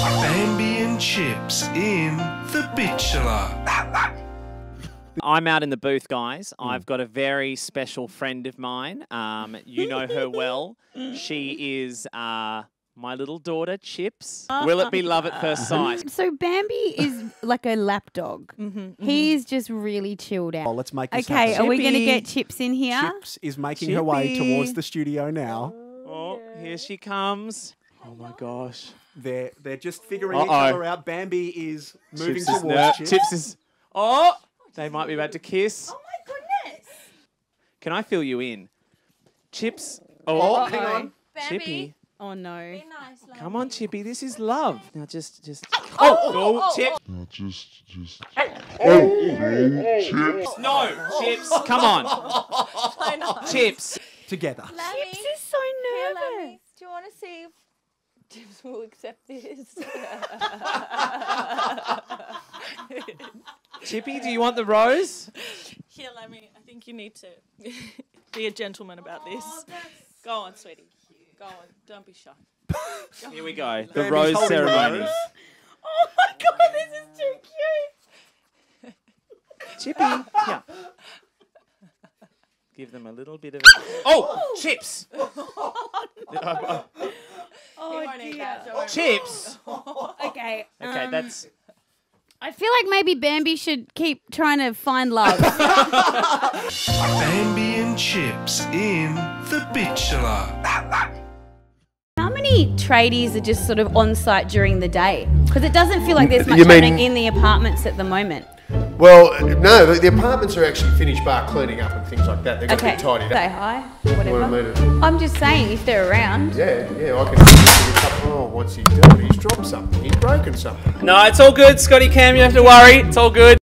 Bambi and Chips in The Bachelor. I'm out in the booth, guys. I've got a very special friend of mine. Um, you know her well. She is uh, my little daughter, Chips. Will it be love at first sight? So Bambi is like a lapdog. He's just really chilled Oh, out. let's make this Okay, happen. are we going to get Chips in here? Chips is making her way Chippy. towards the studio now. Oh, here she comes. Oh, oh my gosh. They're they're just figuring each Uh-oh. other out. Bambi is moving Chips is, towards ner- Chips. Chips is. Oh, they might be about to kiss. Oh my goodness. Can I fill you in? Chips. Oh, Oh, hang on. Chippy. Oh no. Come on, Chippy. This is love. Now just, just. Oh, oh, oh, oh Chips. just, just. Oh, chips. No, Chips. Come on. Chips. Together. Chips is so nervous. Do you want to see if Chips will accept this? Chippy, do you want the rose? Here, let me. I think you need to be a gentleman about oh, this. Go on, sweetie. Go on. Don't be shy. Here we go. The Bambi's rose ceremony. Oh my god, this is too cute. Chippy, yeah. Give them a little bit of. A... Oh, chips. Oh dear. Chips. Okay. Okay, um, that's. I feel like maybe Bambi should keep trying to find love. Bambi and Chips in The Bachelor. How many tradies are just sort of on site during the day? Because it doesn't feel like there's much happening in the apartments at the moment. Well, no, the, the apartments are actually finished bar cleaning up and things like that. They've got Okay. to be tidied Say up. hi. You Whatever. want to meet? I'm just saying if they're around. Yeah, yeah, I can dropped something. He's broken something. No, it's all good, Scotty Cam. You have to worry. It's all good.